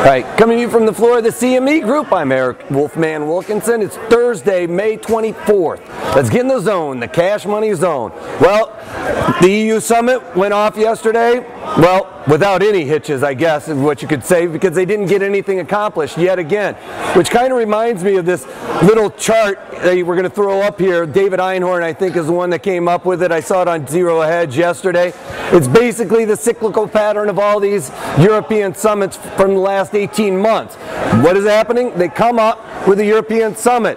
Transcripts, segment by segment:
All right, coming to you from the floor of the CME Group, I'm Eric Wolfman Wilkinson. It's Thursday, May 24th. Let's get in the zone, the cash money zone. Well, the EU summit went off yesterday. Well, without any hitches, I guess, is what you could say, because they didn't get anything accomplished yet again. Which kind of reminds me of this little chart that we're going to throw up here. David Einhorn, I think, is the one that came up with it. I saw it on Zero Hedge yesterday. It's basically the cyclical pattern of all these European summits from the last 18 months. What is happening? They come up with the European summit.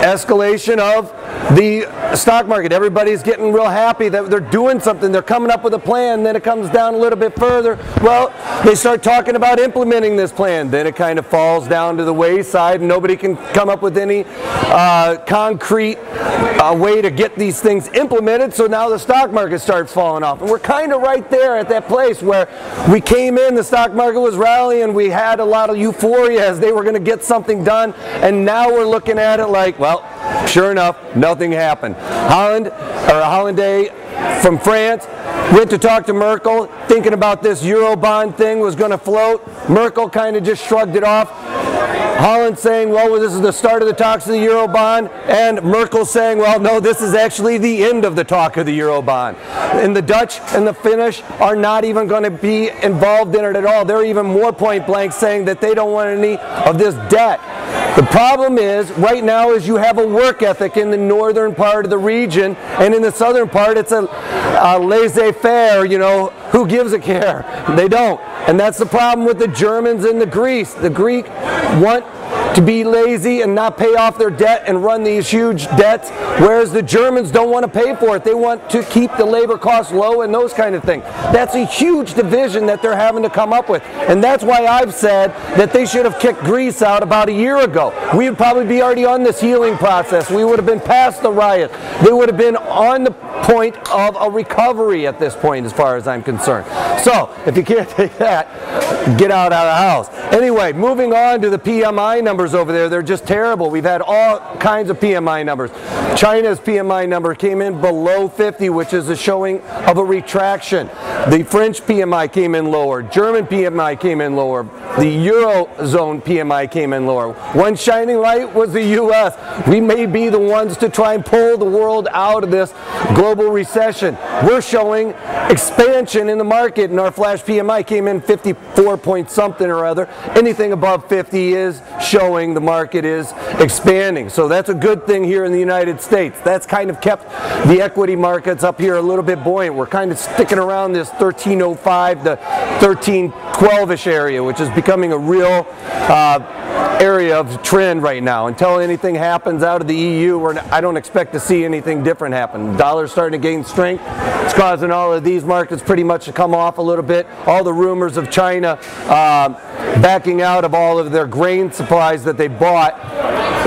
Escalation of the stock market. Everybody's getting real happy that they're doing something. They're coming up with a plan. Then it comes down a little bit further. Well, they start talking about implementing this plan. Then it kind of falls down to the wayside. And nobody can come up with any uh, concrete uh, way to get these things implemented. So now the stock market starts falling off. And we're kind of right there at that place where we came in, the stock market was rallying, we had a lot of euphoria as they were going to get something done. And now we're looking at it like, well, sure enough, nothing happened. Holland, or Hollanday from France, went to talk to Merkel, thinking about this Eurobond thing was going to float. Merkel kind of just shrugged it off. Holland saying, well, this is the start of the talks of the Eurobond, and Merkel saying, well, no, this is actually the end of the talk of the Eurobond. And the Dutch and the Finnish are not even going to be involved in it at all. They're even more point blank saying that they don't want any of this debt. The problem is, right now, is you have a work ethic in the northern part of the region, and in the southern part, it's a, a laissez-faire, you know, who gives a care? They don't. And that's the problem with the Germans and the Greeks. The Greek want to be lazy and not pay off their debt and run these huge debts, whereas the Germans don't want to pay for it. They want to keep the labor costs low and those kind of things. That's a huge division that they're having to come up with. And that's why I've said that they should have kicked Greece out about a year ago. We would probably be already on this healing process. We would have been past the riot. They would have been on the point of a recovery at this point as far as I'm concerned. So if you can't take that, get out of the house. Anyway, moving on to the PMI numbers over there. They're just terrible. We've had all kinds of PMI numbers. China's PMI number came in below 50, which is a showing of a retraction. The French PMI came in lower. German PMI came in lower. The Eurozone PMI came in lower. One shining light was the U.S. We may be the ones to try and pull the world out of this global recession. We're showing expansion in the market, and our flash PMI came in 54 point something or other. Anything above 50 is showing the market is expanding. So that's a good thing here in the United States. That's kind of kept the equity markets up here a little bit buoyant. We're kind of sticking around this 1305 to 1312-ish area, which is becoming a real uh, area of trend right now. Until anything happens out of the EU, I don't expect to see anything different happen. Dollar's starting to gain strength. It's causing all of these markets pretty much to come off a little bit. All the rumors of China uh, backing out of all of their grain supplies that they bought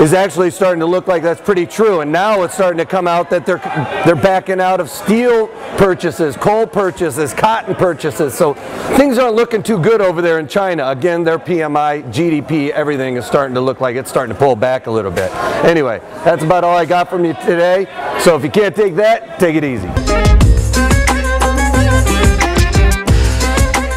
is actually starting to look like that's pretty true. And now it's starting to come out that they're they're backing out of steel purchases, coal purchases, cotton purchases. So things aren't looking too good over there in China. Again, their PMI, GDP, everything is starting to look like it's starting to pull back a little bit. Anyway, that's about all I got from you today. So if you can't take that, take it easy.